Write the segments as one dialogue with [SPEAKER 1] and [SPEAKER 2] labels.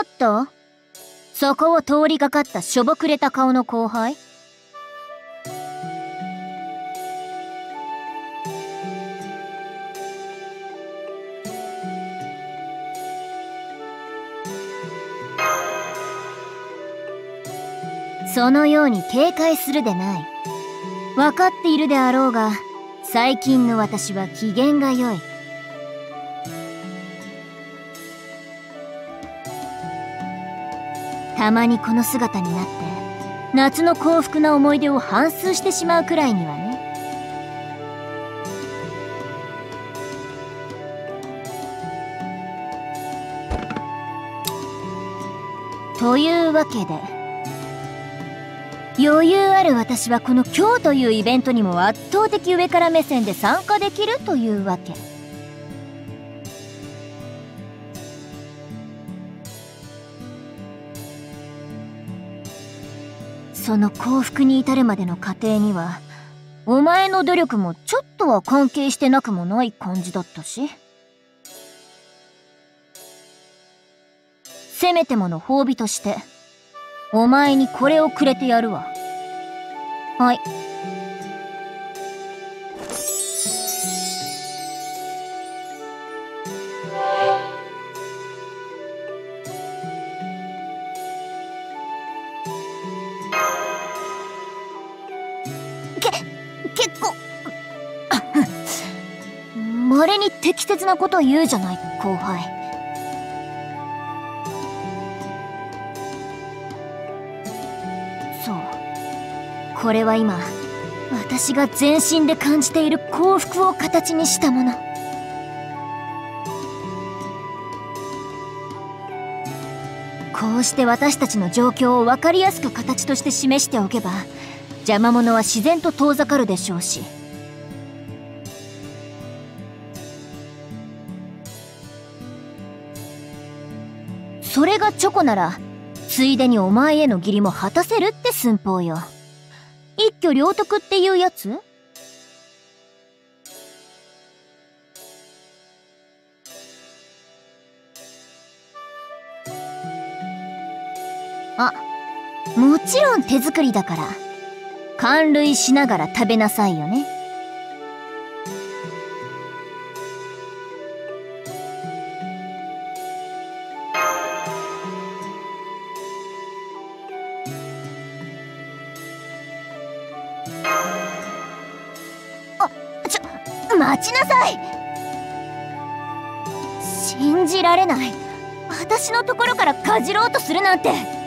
[SPEAKER 1] ょっと？そこを通りがかったしょぼくれた顔の後輩？そのように警戒するでない。分かっているであろうが最近の私は機嫌が良い。たまにこの姿になって夏の幸福な思い出を反芻してしまうくらいにはね。というわけで余裕ある私はこの今日というイベントにも圧倒的上から目線で参加できるというわけ。その幸福に至るまでの過程にはお前の努力もちょっとは関係してなくもない感じだったしせめてもの褒美としてお前にこれをくれてやるわ。はい。結構、稀に適切なこと言うじゃない、後輩。そう。これは今私が全身で感じている幸福を形にしたもの。こうして私たちの状況を分かりやすく形として示しておけば邪魔者は自然と遠ざかるでしょうし。それがチョコならついでにお前への義理も果たせるって寸法よ。一挙両得っていうやつ？あ、もちろん手作りだから、感涙しながら食べなさいよね。待ちなさい。信じられない。私のところからかじろうとするなんて。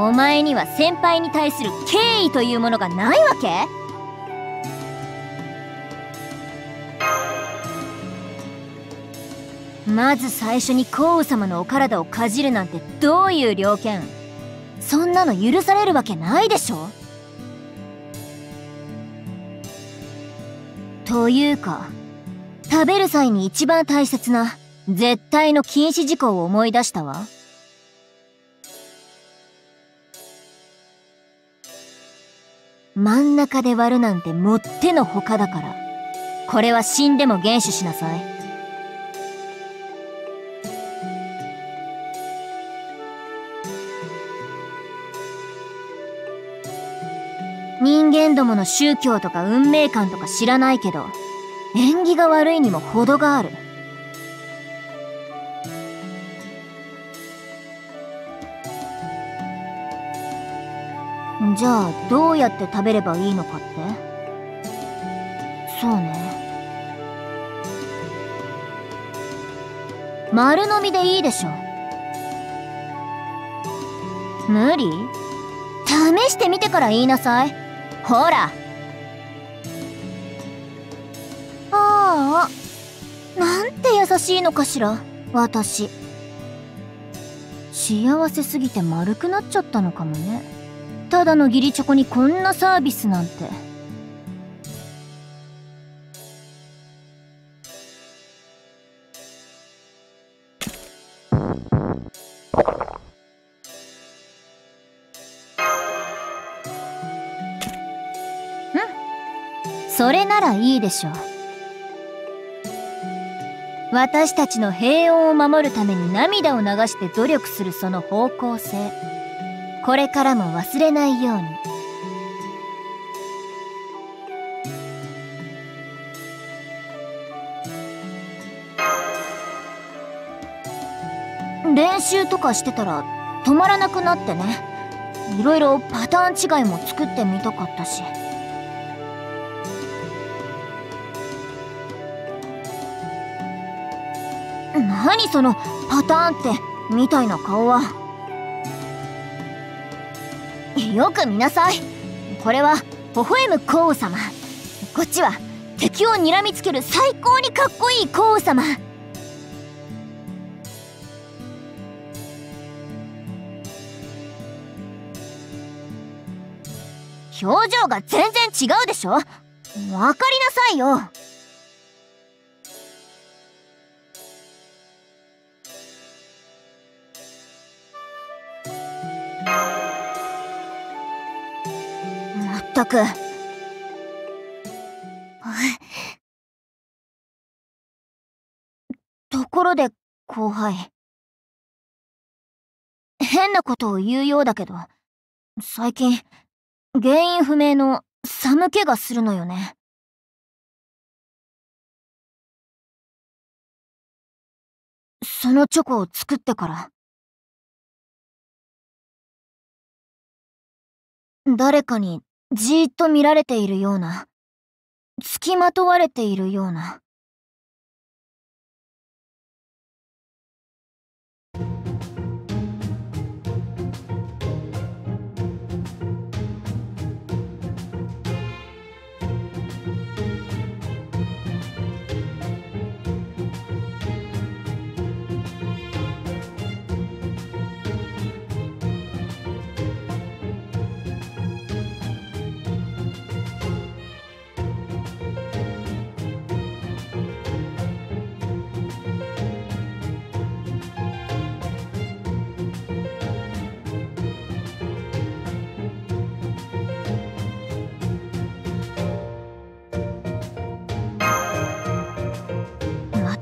[SPEAKER 1] お前には先輩に対する敬意というものがないわけ？まず最初に皇后様のお体をかじるなんてどういう了見？そんなの許されるわけないでしょ？というか食べる際に一番大切な絶対の禁止事項を思い出したわ。真ん中で割るなんてもってのほかだから。これは死んでも厳守しなさい。人間どもの宗教とか運命観とか知らないけど縁起が悪いにも程がある。じゃあどうやって食べればいいのかって？そうね。丸飲みでいいでしょ。無理？試してみてから言いなさい。ほら。ああ。なんて優しいのかしら私。幸せすぎて丸くなっちゃったのかもね。ただの義理チョコにこんなサービスなんて。うん？それならいいでしょう。私たちの平穏を守るために涙を流して努力するその方向性。これからも忘れないように。練習とかしてたら止まらなくなってね。いろいろパターン違いも作ってみたかったし。何そのパターンってみたいな顔は。よく見なさい。これは微笑む皇后様。こっちは敵を睨みつける最高にかっこいい皇后様。表情が全然違うでしょ？わかりなさいよ。ったくところで後輩変なことを言うようだけど最近原因不明の寒気がするのよね。そのチョコを作ってから。誰かにじーっと見られているような、付きまとわれているような。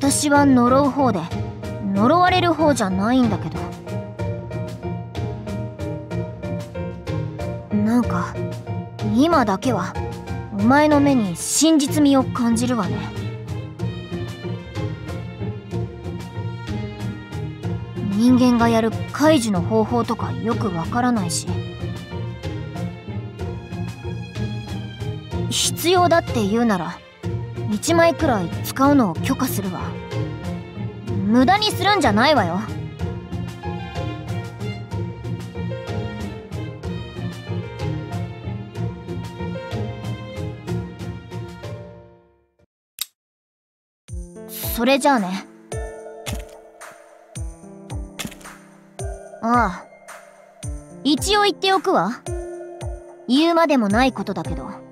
[SPEAKER 1] 私は呪う方で呪われる方じゃないんだけど。なんか今だけはお前の目に真実味を感じるわね。人間がやる解除の方法とかよくわからないし必要だって言うなら1枚くらい使うのを許可するわ。無駄にするんじゃないわよ。それじゃあね。ああ。一応言っておくわ。言うまでもないことだけど。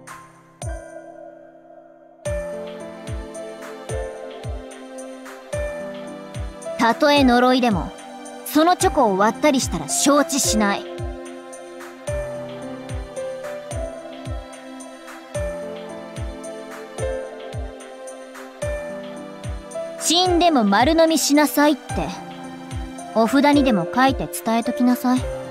[SPEAKER 1] たとえ呪いでもそのチョコを割ったりしたら承知しない死んでも丸飲みしなさいってお札にでも書いて伝えときなさい。